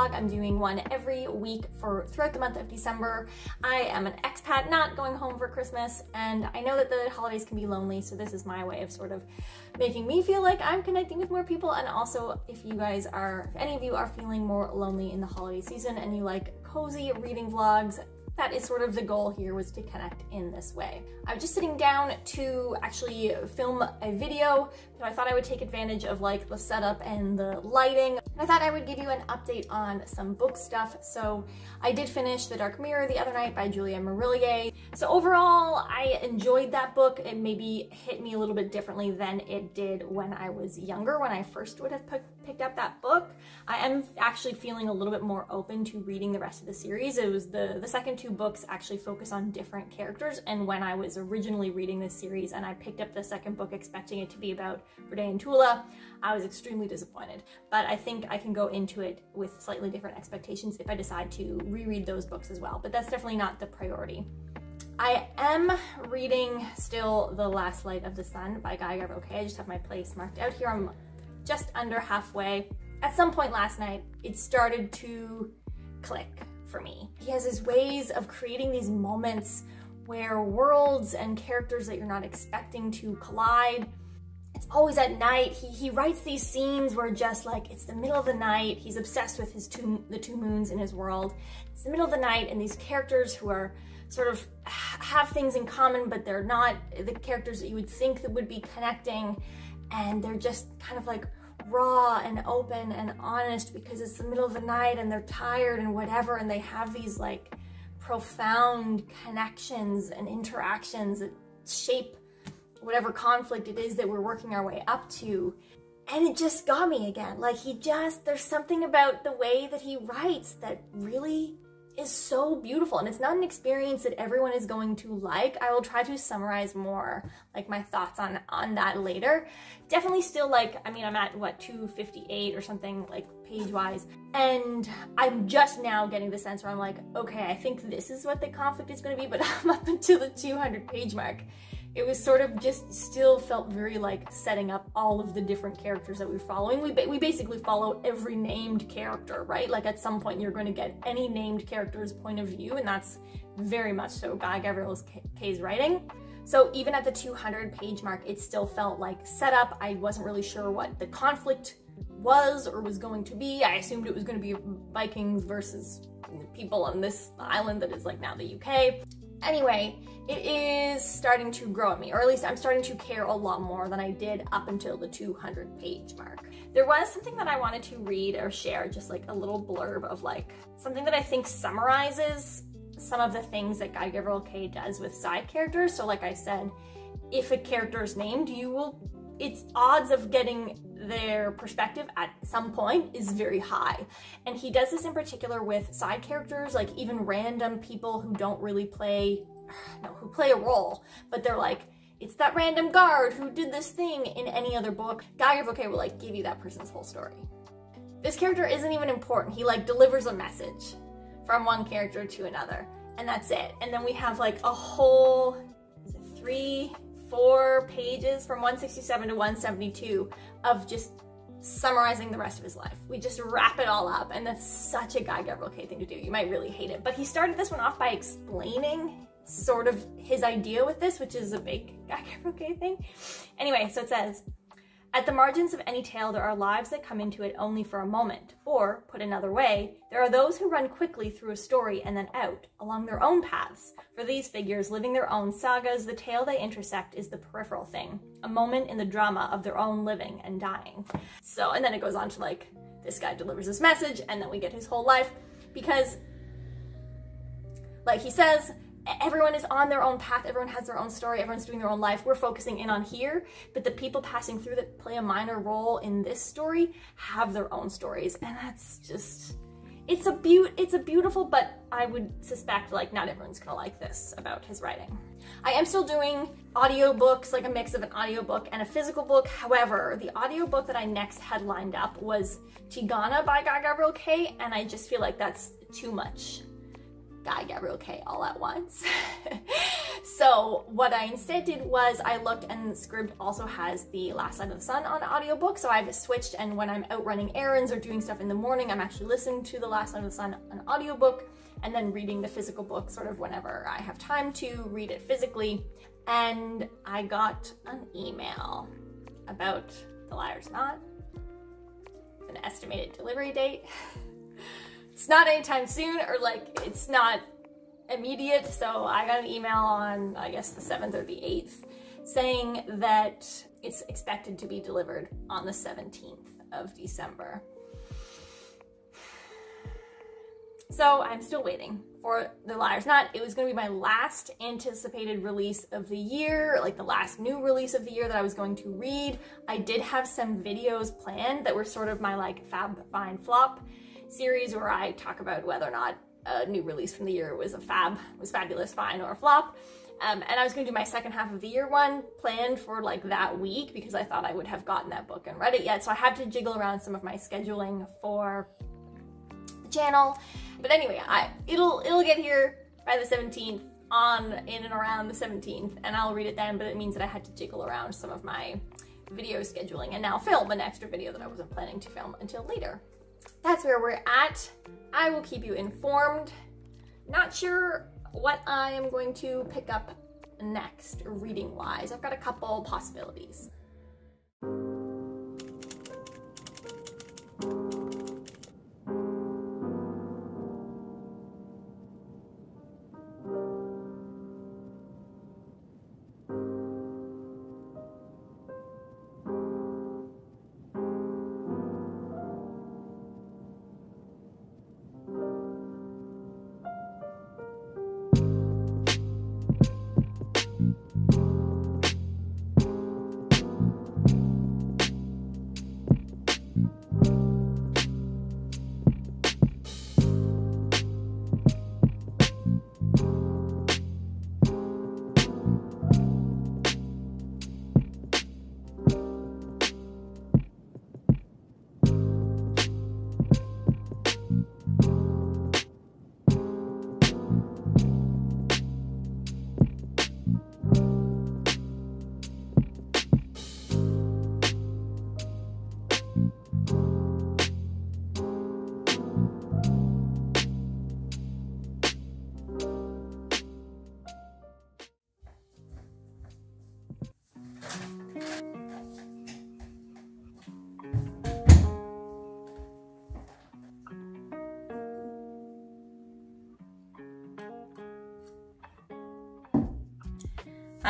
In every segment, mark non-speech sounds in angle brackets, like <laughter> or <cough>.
vlog. I'm doing one every week for throughout the month of December. I am an expat, not going home for Christmas, and I know that the holidays can be lonely, so this is my way of sort of making me feel like I'm connecting with more people, and also if you guys are, if any of you are feeling more lonely in the holiday season and you like cozy reading vlogs, that is sort of the goal here was to connect in this way. I was just sitting down to actually film a video, so I thought I would take advantage of like the setup and the lighting. I thought I would give you an update on some book stuff. So I did finish The Dark Mirror the other night by Juliet Marillier. So overall, I enjoyed that book. It maybe hit me a little bit differently than it did when I was younger, when I first would have picked up that book. I am actually feeling a little bit more open to reading the rest of the series. It was the, the second two books actually focus on different characters. And when I was originally reading this series and I picked up the second book expecting it to be about Bridei and Tuala, I was extremely disappointed. But I think I can go into it with slightly different expectations if I decide to reread those books as well. But that's definitely not the priority. I am reading still The Last Light of the Sun by Guy Kay. I just have my place marked out here. I'm just under halfway. At some point last night, it started to click for me. He has his ways of creating these moments where worlds and characters that you're not expecting to collide. It's always at night. He, he writes these scenes where just like, it's the middle of the night. He's obsessed with his two, the two moons in his world. It's the middle of the night and these characters who are sort of have things in common, but they're not the characters that you would think that would be connecting. And they're just kind of like raw and open and honest because it's the middle of the night and they're tired and whatever. And they have these like profound connections and interactions that shape whatever conflict it is that we're working our way up to. And it just got me again. Like he just, there's something about the way that he writes that really is so beautiful and it's not an experience that everyone is going to like. I will try to summarize more like my thoughts on on that later. Definitely still like I mean I'm at what 258 or something like page wise and I'm just now getting the sense where I'm like okay I think this is what the conflict is going to be but <laughs> I'm up until the 200 page mark it was sort of just still felt very like setting up all of the different characters that we're following. We, ba we basically follow every named character, right? Like at some point you're going to get any named character's point of view and that's very much so Guy Gavriel Kay's writing. So even at the 200 page mark, it still felt like set up. I wasn't really sure what the conflict was or was going to be. I assumed it was going to be Vikings versus people on this island that is like now the UK. Anyway, it is starting to grow on me, or at least I'm starting to care a lot more than I did up until the 200 page mark. There was something that I wanted to read or share, just like a little blurb of like something that I think summarizes some of the things that Guy Gavriel Kay does with side characters. So like I said, if a character is named, you will, its odds of getting their perspective at some point is very high. And he does this in particular with side characters, like even random people who don't really play, <sighs> no, who play a role, but they're like, it's that random guard who did this thing in any other book. Guy Kay will like give you that person's whole story. This character isn't even important. He like delivers a message from one character to another and that's it. And then we have like a whole three, four pages from 167 to 172 of just summarizing the rest of his life. We just wrap it all up and that's such a Guy Gavriel Kay thing to do. You might really hate it. But he started this one off by explaining sort of his idea with this, which is a big <laughs> Guy Kay thing. Anyway, so it says, at the margins of any tale, there are lives that come into it only for a moment. Or, put another way, there are those who run quickly through a story and then out, along their own paths. For these figures, living their own sagas, the tale they intersect is the peripheral thing, a moment in the drama of their own living and dying. So, and then it goes on to like, this guy delivers this message, and then we get his whole life, because, like he says, everyone is on their own path, everyone has their own story, everyone's doing their own life. We're focusing in on here, but the people passing through that play a minor role in this story have their own stories. And that's just it's a beaut it's a beautiful, but I would suspect like not everyone's gonna like this about his writing. I am still doing audiobooks, like a mix of an audiobook and a physical book. However, the audiobook that I next had lined up was Tigana by Guy Gavriel Kay, and I just feel like that's too much Guy Gavriel Kay all at once. <laughs> so what I instead did was I looked and Scribd also has the Last Light of the Sun on audiobook. So I've switched and when I'm out running errands or doing stuff in the morning, I'm actually listening to the Last Light of the Sun on audiobook and then reading the physical book sort of whenever I have time to read it physically. And I got an email about The Liar's Knot, an estimated delivery date. <laughs> it's not anytime soon or like it's not immediate. So I got an email on, I guess, the 7th or the 8th saying that it's expected to be delivered on the 17th of December. So I'm still waiting for The Liar's Knot. It was going to be my last anticipated release of the year, like the last new release of the year that I was going to read. I did have some videos planned that were sort of my like Fab Fine Flop series where I talk about whether or not a new release from the year was a fab, was fabulous, fine, or a flop. Um, and I was going to do my second half of the year one planned for like that week because I thought I would have gotten that book and read it yet. So I had to jiggle around some of my scheduling for the channel. But anyway, I it'll it'll get here by the 17th on in and around the 17th and I'll read it then, but it means that I had to jiggle around some of my video scheduling and now film an extra video that I wasn't planning to film until later that's where we're at. I will keep you informed. Not sure what I am going to pick up next reading wise. I've got a couple possibilities.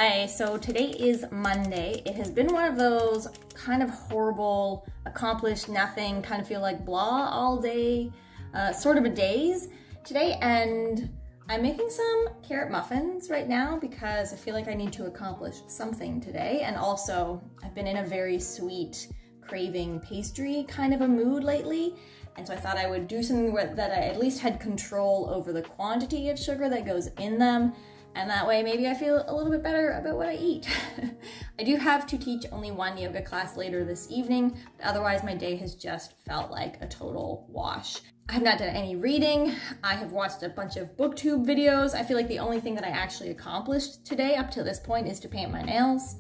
So today is Monday. It has been one of those kind of horrible, accomplished nothing, kind of feel like blah all day, uh, sort of a days today. And I'm making some carrot muffins right now because I feel like I need to accomplish something today. And also, I've been in a very sweet, craving pastry kind of a mood lately. And so I thought I would do something that I at least had control over the quantity of sugar that goes in them and that way maybe I feel a little bit better about what I eat. <laughs> I do have to teach only one yoga class later this evening, but otherwise my day has just felt like a total wash. I have not done any reading. I have watched a bunch of booktube videos. I feel like the only thing that I actually accomplished today up to this point is to paint my nails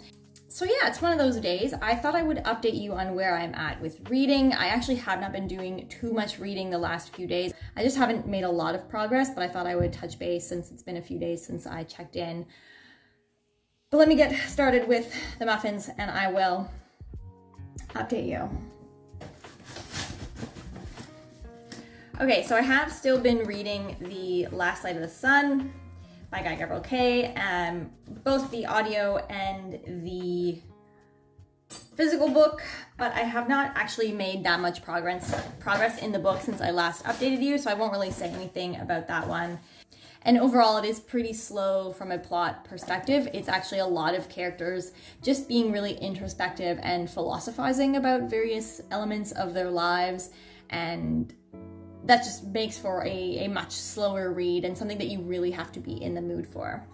so yeah, it's one of those days. I thought I would update you on where I'm at with reading. I actually have not been doing too much reading the last few days. I just haven't made a lot of progress, but I thought I would touch base since it's been a few days since I checked in. But let me get started with the muffins and I will update you. Okay, so I have still been reading The Last Light of the Sun by Guy Gavriel Kay, um, both the audio and the physical book, but I have not actually made that much progress progress in the book since I last updated you, so I won't really say anything about that one. And overall, it is pretty slow from a plot perspective. It's actually a lot of characters just being really introspective and philosophizing about various elements of their lives and that just makes for a, a much slower read and something that you really have to be in the mood for.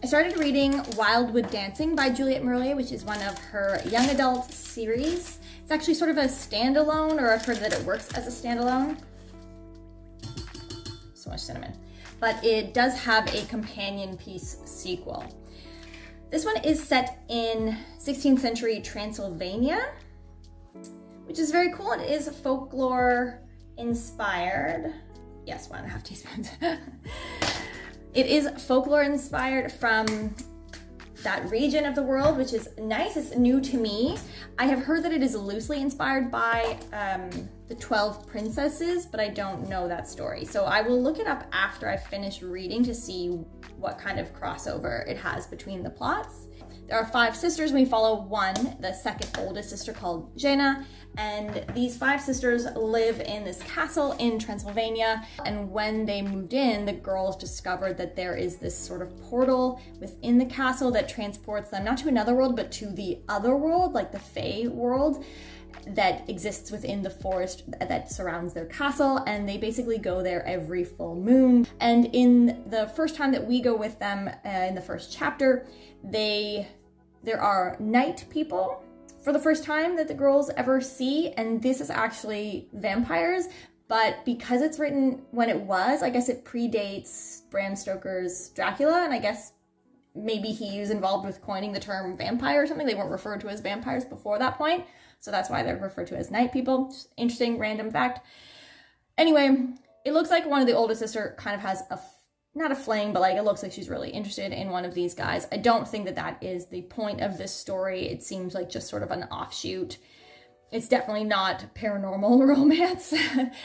I started reading Wildwood Dancing by Juliet Marillier, which is one of her young adult series. It's actually sort of a standalone, or I've heard that it works as a standalone. So much cinnamon. But it does have a companion piece sequel. This one is set in 16th century Transylvania, which is very cool. It is folklore inspired. Yes, one and a half teaspoons. <laughs> it is folklore inspired from that region of the world, which is nice. It's new to me. I have heard that it is loosely inspired by um, the 12 princesses, but I don't know that story. So I will look it up after I finish reading to see what kind of crossover it has between the plots. There are five sisters. We follow one, the second oldest sister called Jena, and these five sisters live in this castle in Transylvania. And when they moved in, the girls discovered that there is this sort of portal within the castle that transports them not to another world, but to the other world, like the Fae world that exists within the forest that surrounds their castle and they basically go there every full moon. And in the first time that we go with them uh, in the first chapter they there are night people for the first time that the girls ever see and this is actually vampires but because it's written when it was i guess it predates bram stoker's dracula and i guess maybe he was involved with coining the term vampire or something. They weren't referred to as vampires before that point so that's why they're referred to as night people. Just interesting random fact. Anyway, it looks like one of the oldest sister kind of has a not a fling, but like it looks like she's really interested in one of these guys. I don't think that that is the point of this story. It seems like just sort of an offshoot. It's definitely not paranormal <laughs> romance.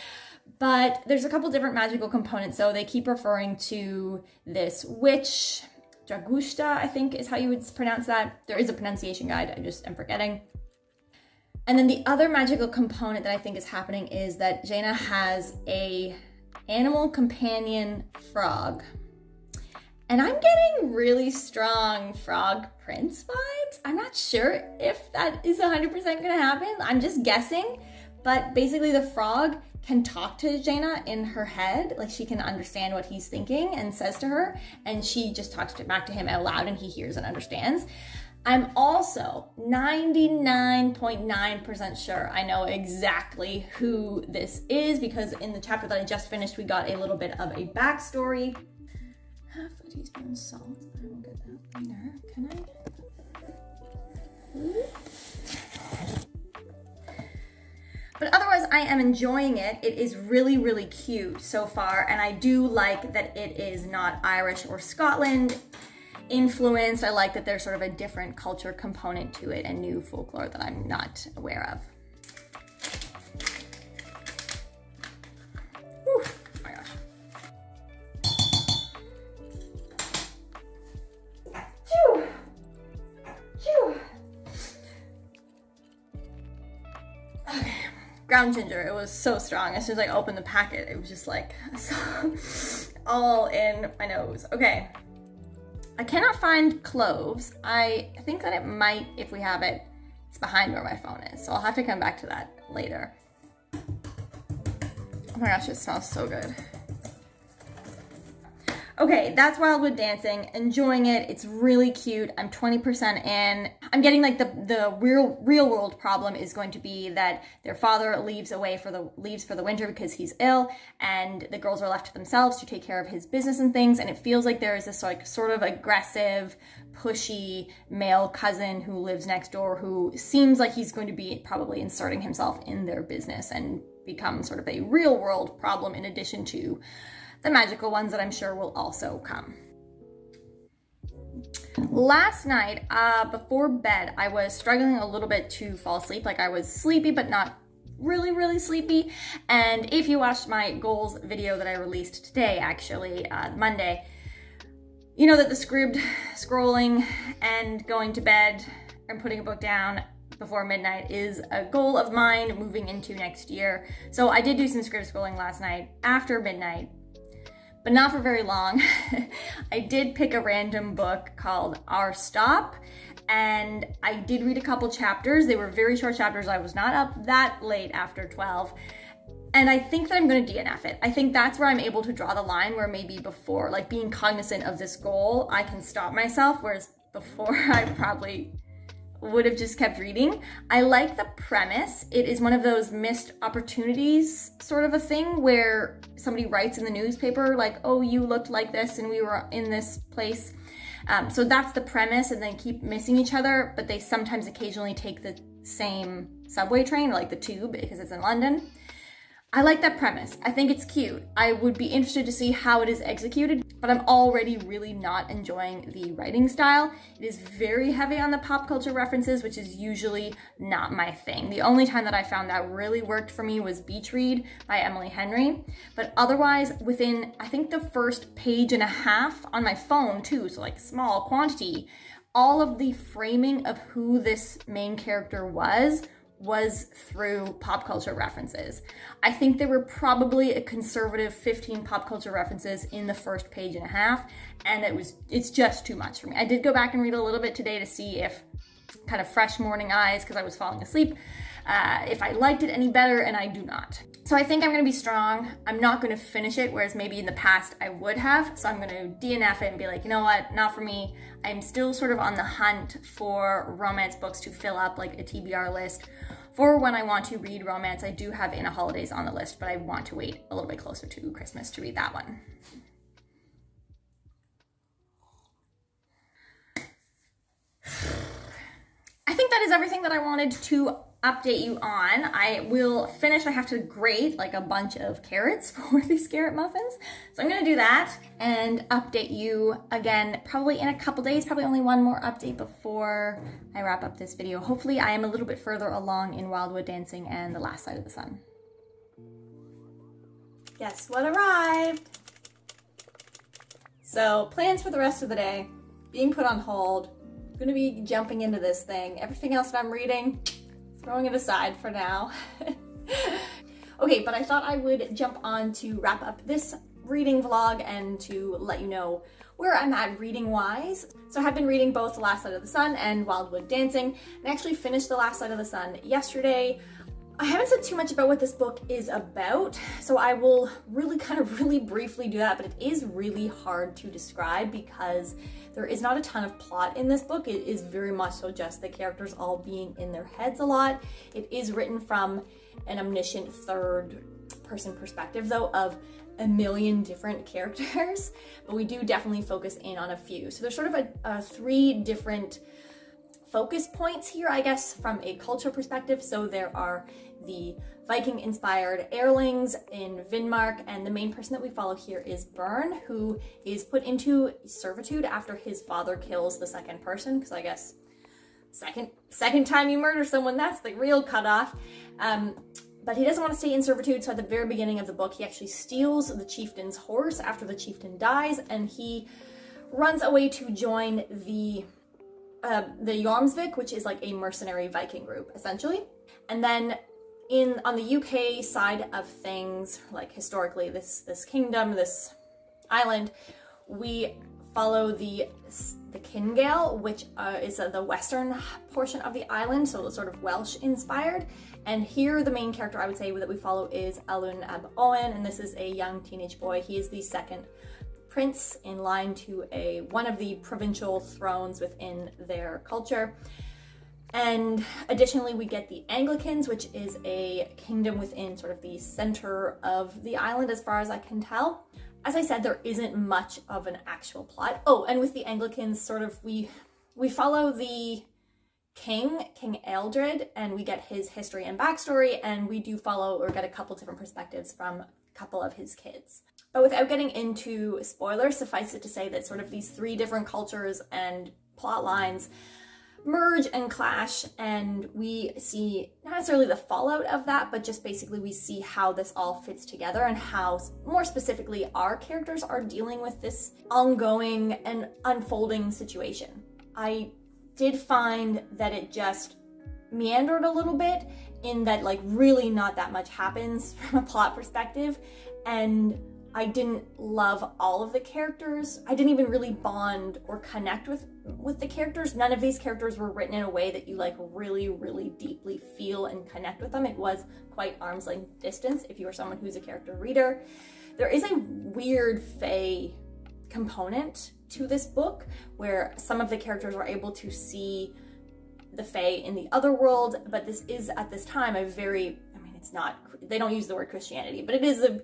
<laughs> but there's a couple different magical components. So they keep referring to this witch, Dragusta, I think is how you would pronounce that. There is a pronunciation guide, I just am forgetting. And then the other magical component that I think is happening is that Jena has a animal companion frog. And I'm getting really strong frog prince vibes. I'm not sure if that is 100% gonna happen. I'm just guessing. But basically the frog can talk to Jena in her head, like she can understand what he's thinking and says to her, and she just talks back to him out loud and he hears and understands. I'm also 99.9% sure I know exactly who this is because in the chapter that I just finished, we got a little bit of a backstory. Half a teaspoon salt. I will get that later. Can I? But otherwise, I am enjoying it. It is really, really cute so far, and I do like that it is not Irish or Scotland influenced. I like that there's sort of a different culture component to it and new folklore that I'm not aware of. Oh my gosh. Okay, ground ginger. It was so strong. As soon as I opened the packet, it was just like <laughs> all in my nose. Okay. I cannot find cloves. I think that it might, if we have it, it's behind where my phone is. So I'll have to come back to that later. Oh my gosh, it smells so good. Okay, that's Wildwood Dancing. Enjoying it. It's really cute. I'm 20% in. I'm getting like the the real real world problem is going to be that their father leaves away for the leaves for the winter because he's ill and the girls are left to themselves to take care of his business and things and it feels like there is this like sort of aggressive, pushy male cousin who lives next door who seems like he's going to be probably inserting himself in their business and become sort of a real world problem in addition to the magical ones that I'm sure will also come. Last night, uh, before bed, I was struggling a little bit to fall asleep. Like I was sleepy, but not really, really sleepy. And if you watched my goals video that I released today, actually, uh, Monday, you know that the scribd scrolling and going to bed and putting a book down before midnight is a goal of mine moving into next year. So I did do some scribd scrolling last night after midnight but not for very long. <laughs> I did pick a random book called Our Stop, and I did read a couple chapters. They were very short chapters. I was not up that late after 12. And I think that I'm going to DNF it. I think that's where I'm able to draw the line where maybe before, like being cognizant of this goal, I can stop myself. Whereas before, <laughs> I probably would have just kept reading. I like the premise. It is one of those missed opportunities sort of a thing where somebody writes in the newspaper, like, oh, you looked like this and we were in this place. Um, so that's the premise, and then keep missing each other, but they sometimes occasionally take the same subway train, like the tube, because it's in London. I like that premise. I think it's cute. I would be interested to see how it is executed, but I'm already really not enjoying the writing style. It is very heavy on the pop culture references, which is usually not my thing. The only time that I found that really worked for me was Beach Read by Emily Henry. But otherwise, within, I think the first page and a half on my phone too, so like small quantity, all of the framing of who this main character was was through pop culture references. I think there were probably a conservative 15 pop culture references in the first page and a half, and it was it's just too much for me. I did go back and read a little bit today to see if kind of fresh morning eyes because I was falling asleep. Uh, if I liked it any better, and I do not. So I think I'm gonna be strong. I'm not gonna finish it, whereas maybe in the past I would have. So I'm gonna DNF it and be like, you know what, not for me. I'm still sort of on the hunt for romance books to fill up like a TBR list for when I want to read romance. I do have In a Holidaze on the list, but I want to wait a little bit closer to Christmas to read that one. <sighs> I think that is everything that I wanted to update you on. I will finish, I have to grate like a bunch of carrots <laughs> for these carrot muffins. So I'm gonna do that and update you again, probably in a couple days, probably only one more update before I wrap up this video. Hopefully I am a little bit further along in Wildwood Dancing and The Last Light of the Sun. Guess what arrived? So plans for the rest of the day, being put on hold, gonna be jumping into this thing. Everything else that I'm reading, throwing it aside for now. <laughs> okay, but I thought I would jump on to wrap up this reading vlog and to let you know where I'm at reading wise. So I have been reading both The Last Light of the Sun and Wildwood Dancing. I actually finished The Last Light of the Sun yesterday. I haven't said too much about what this book is about, so I will really <laughs> kind of really briefly do that, but it is really hard to describe because there is not a ton of plot in this book. It is very much so just the characters all being in their heads a lot. It is written from an omniscient third person perspective though of a million different <laughs> characters, but we do definitely focus in on a few. So there's sort of a, a three different focus points here, I guess, from a culture perspective. So there are the Viking inspired Erlings in Vinmark, and the main person that we follow here is Bern, who is put into servitude after his father kills the second person, because I guess second second time you murder someone, that's the real cutoff. Um, but he doesn't want to stay in servitude, so at the very beginning of the book, he actually steals the chieftain's horse after the chieftain dies, and he runs away to join the uh, the Jormsvik, which is like a mercenary Viking group, essentially. And then in on the UK side of things, like historically, this this kingdom, this island, we follow the the Cyngael, which uh, is uh, the western portion of the island, so it's sort of Welsh inspired. And here, the main character I would say that we follow is Alun Ab Owyn, and this is a young teenage boy. He is the second prince in line to a one of the provincial thrones within their culture. And additionally, we get the Anglicans, which is a kingdom within sort of the center of the island, as far as I can tell. As I said, there isn't much of an actual plot. Oh, and with the Anglicans, sort of we we follow the king, King Aeldred, and we get his history and backstory, and we do follow or get a couple different perspectives from a couple of his kids. But without getting into spoilers, suffice it to say that sort of these three different cultures and plot lines merge and clash and we see not necessarily the fallout of that but just basically we see how this all fits together and how more specifically our characters are dealing with this ongoing and unfolding situation. I did find that it just meandered a little bit in that like really not that much happens <laughs> from a plot perspective and I didn't love all of the characters. I didn't even really bond or connect with with the characters. None of these characters were written in a way that you like really, really deeply feel and connect with them. It was quite arm's length distance if you are someone who's a character reader. There is a weird Fae component to this book where some of the characters are able to see the Fae in the other world, but this is at this time a very, I mean, it's not, they don't use the word Christianity, but it is a,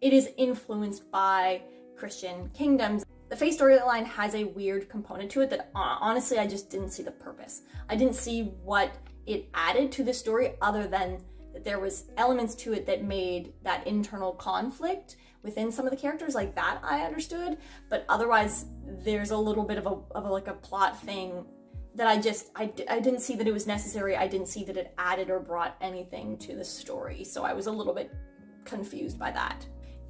it is influenced by Christian kingdoms. The Fae storyline has a weird component to it that uh, honestly I just didn't see the purpose. I didn't see what it added to the story other than that there was elements to it that made that internal conflict within some of the characters like that I understood, but otherwise there's a little bit of a, of a like a plot thing that I just, I, I didn't see that it was necessary. I didn't see that it added or brought anything to the story. So I was a little bit confused by that.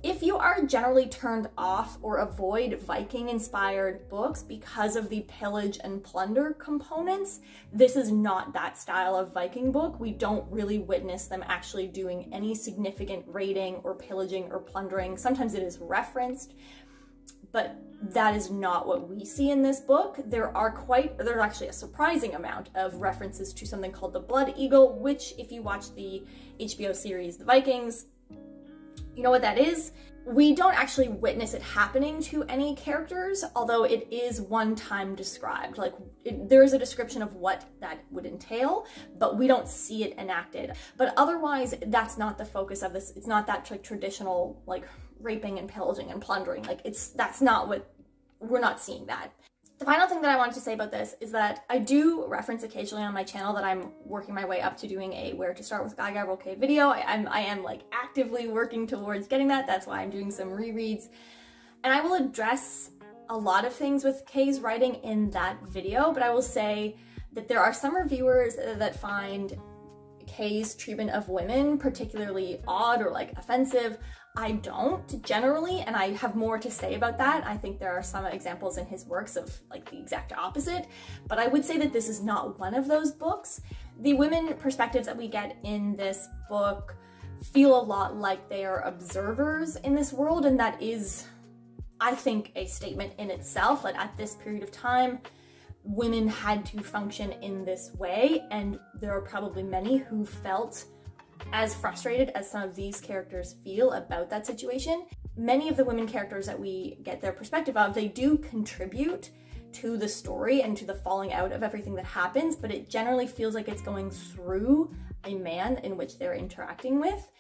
If you are generally turned off or avoid Viking inspired books because of the pillage and plunder components, this is not that style of Viking book. We don't really witness them actually doing any significant raiding or pillaging or plundering. Sometimes it is referenced, but that is not what we see in this book. There are quite, there's actually a surprising amount of references to something called the Blood Eagle, which if you watch the HBO series The Vikings, you know what that is? We don't actually witness it happening to any characters, although it is one time described. Like, it, there is a description of what that would entail, but we don't see it enacted. But otherwise, that's not the focus of this. It's not that like traditional, like, raping and pillaging and plundering. Like, it's, that's not what, we're not seeing that. The final thing that I wanted to say about this is that I do reference occasionally on my channel that I'm working my way up to doing a where to start with Guy Gavriel Kay video. I, I'm, I am like actively working towards getting that. That's why I'm doing some rereads. And I will address a lot of things with Kay's writing in that video, but I will say that there are some reviewers that find Kay's treatment of women particularly odd or like offensive. I don't generally, and I have more to say about that. I think there are some examples in his works of like the exact opposite, but I would say that this is not one of those books. The women perspectives that we get in this book feel a lot like they are observers in this world, and that is, I think, a statement in itself that at this period of time, women had to function in this way, and there are probably many who felt as frustrated as some of these characters feel about that situation. Many of the women characters that we get their perspective of, they do contribute to the story and to the falling out of everything that happens, but it generally feels like it's going through a man in which they're interacting with.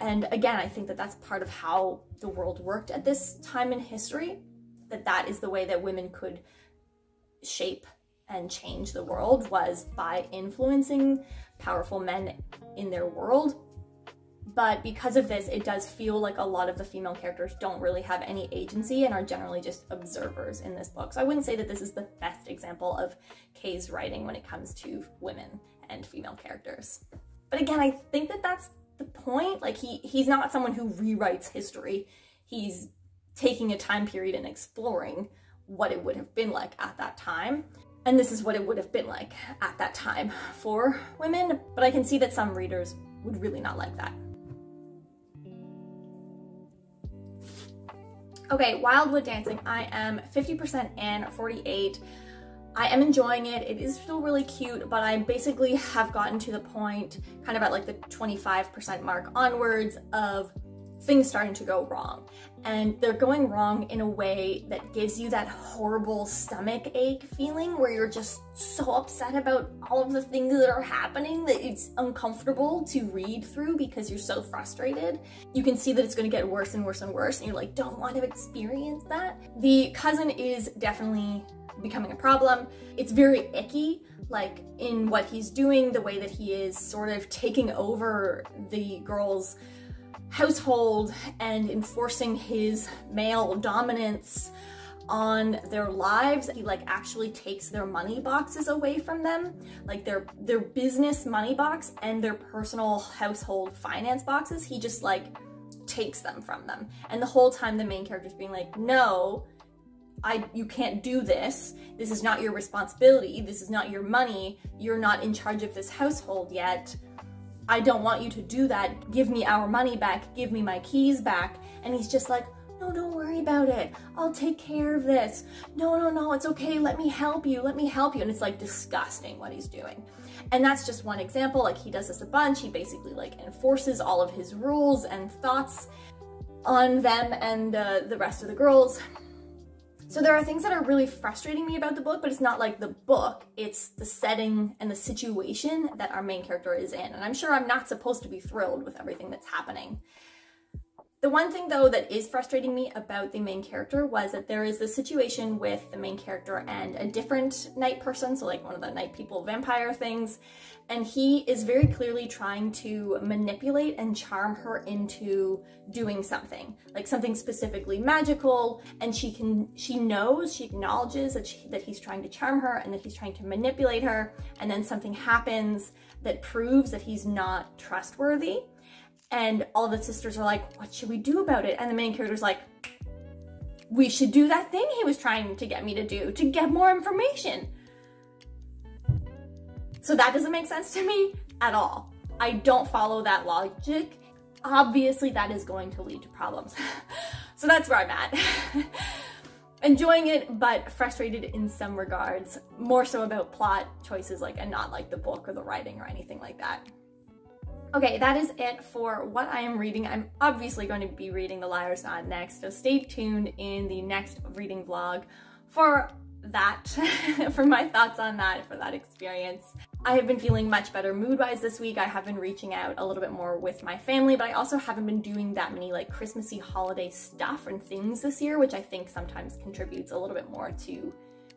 And again, I think that that's part of how the world worked at this time in history, that that is the way that women could shape and change the world was by influencing powerful men in their world. But because of this, it does feel like a lot of the female characters don't really have any agency and are generally just observers in this book. So I wouldn't say that this is the best example of Kay's writing when it comes to women and female characters. But again, I think that that's the point. Like he he's not someone who rewrites history. He's taking a time period and exploring what it would have been like at that time. And this is what it would have been like at that time for women, but I can see that some readers would really not like that. Okay, Wildwood Dancing, I am 50% in, 48. I am enjoying it. It is still really cute, but I basically have gotten to the point, kind of at like the 25% mark onwards, of things starting to go wrong. And they're going wrong in a way that gives you that horrible stomach ache feeling where you're just so upset about all of the things that are happening that it's uncomfortable to read through because you're so frustrated. You can see that it's going to get worse and worse and worse, and you're like, don't want to experience that. The cousin is definitely becoming a problem. It's very icky, like in what he's doing, the way that he is sort of taking over the girl's household and enforcing his male dominance on their lives. He like actually takes their money boxes away from them, like their their business money box and their personal household finance boxes. He just like takes them from them. And the whole time the main character's being like, "No, I you can't do this. This is not your responsibility. This is not your money. You're not in charge of this household yet." I don't want you to do that. Give me our money back. Give me my keys back. And he's just like, no, don't worry about it. I'll take care of this. No, no, no, it's okay. Let me help you. Let me help you. And it's like disgusting what he's doing. And that's just one example. Like he does this a bunch. He basically like enforces all of his rules and thoughts on them and uh, the rest of the girls. So there are things that are really frustrating me about the book, but it's not like the book, it's the setting and the situation that our main character is in. And I'm sure I'm not supposed to be thrilled with everything that's happening. The one thing though that is frustrating me about the main character was that there is this situation with the main character and a different night person, so like one of the night people vampire things, and he is very clearly trying to manipulate and charm her into doing something, like something specifically magical, and she can she knows, she acknowledges that she, that he's trying to charm her and that he's trying to manipulate her, and then something happens that proves that he's not trustworthy and all the sisters are like, what should we do about it? And the main character's like, we should do that thing he was trying to get me to do to get more information. So that doesn't make sense to me at all. I don't follow that logic. Obviously, that is going to lead to problems. <laughs> so that's where I'm at. <laughs> Enjoying it, but frustrated in some regards. More so about plot choices, like, and not like the book or the writing or anything like that. Okay, that is it for what I am reading. I'm obviously going to be reading The Liar's Knot next, so stay tuned in the next reading vlog for that, <laughs> for my thoughts on that, for that experience. I have been feeling much better mood-wise this week. I have been reaching out a little bit more with my family, but I also haven't been doing that many like Christmassy holiday stuff and things this year, which I think sometimes contributes a little bit more to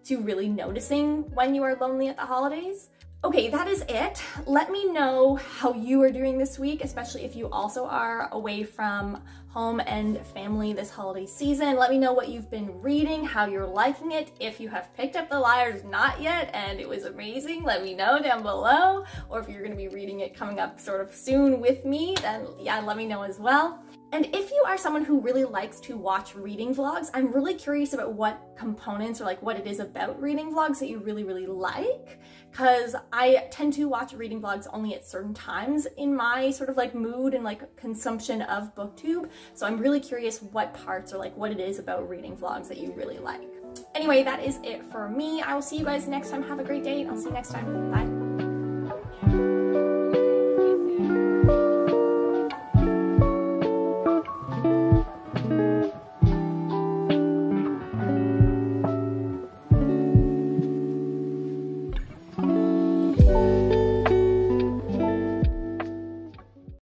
to really noticing when you are lonely at the holidays. Okay, that is it. Let me know how you are doing this week, especially if you also are away from home and family this holiday season. Let me know what you've been reading, how you're liking it. If you have picked up The Liar's Knot yet and it was amazing, let me know down below. Or if you're gonna be reading it coming up sort of soon with me, then yeah, let me know as well. And if you are someone who really likes to watch reading vlogs, I'm really curious about what components or like what it is about reading vlogs that you really, really like. Cause I tend to watch reading vlogs only at certain times in my sort of like mood and like consumption of booktube. So I'm really curious what parts or like what it is about reading vlogs that you really like. Anyway, that is it for me. I will see you guys next time. Have a great day. I'll see you next time. Bye.